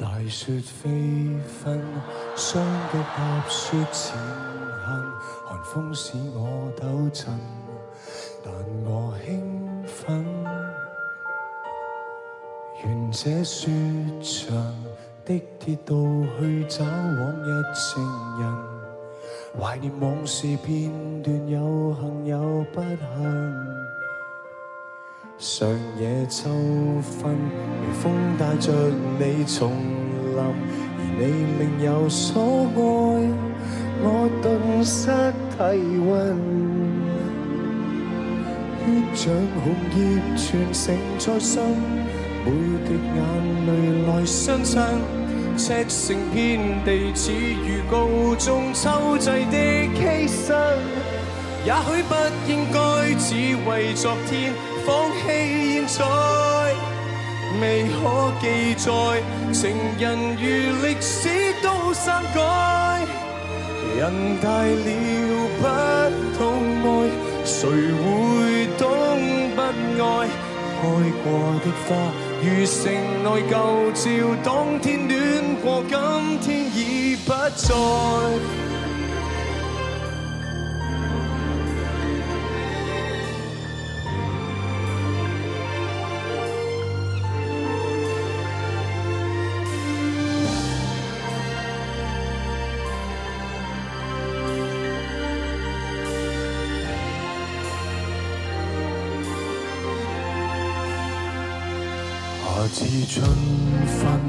大雪飞纷，双脚踏雪前行，寒风使我抖震，但我兴奋。沿这雪长的铁道去找往日情人，怀念往事片段，有幸有不幸。上野秋分，微风带着你重临，而你另有所爱，我顿失体温。血像红叶传承在心，每滴眼泪来相衬，赤诚遍地似如告中秋祭的牺牲。也许不应该只为昨天放弃现在，未可记载。情人如历史都删改，人大了不痛爱，谁会懂不爱？开过的花如城内旧照，当天暖过，今天已不在。夏至春分，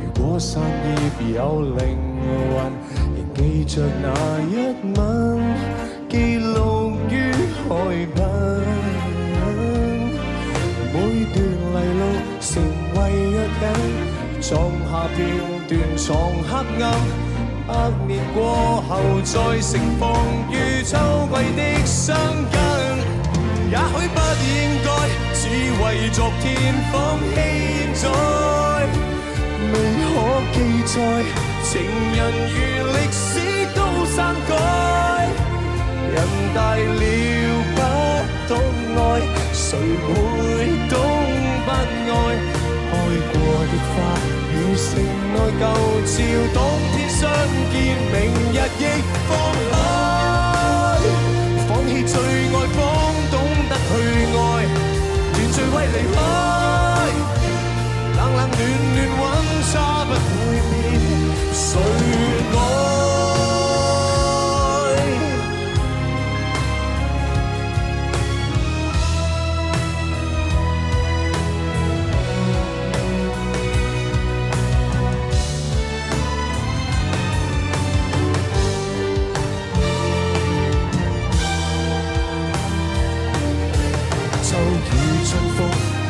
如果散叶有灵魂，仍记着那一吻，记录于海滨。每段泥路成为约定，撞下片段藏黑暗，百年过后再盛放于秋季的相近。也许不应该只为昨天放弃现在，未可记载。情人如历史都删改，人大了不懂爱，谁会懂不爱？开过的花如城内旧照，当天相见，明日亦放开，放弃最爱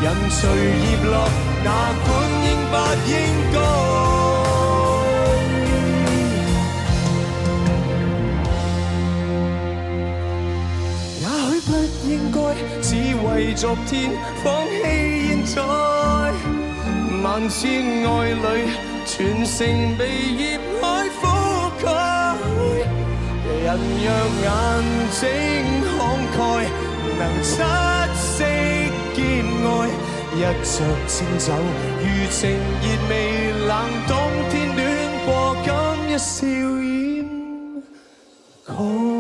人随叶落，哪管应不应该？也许不应该只为昨天放弃现在。万千爱侣全城被叶海覆盖，人若眼睛慷慨，能七色。见爱，一着清酒，如情热未冷，冬天暖过，今一笑掩盖。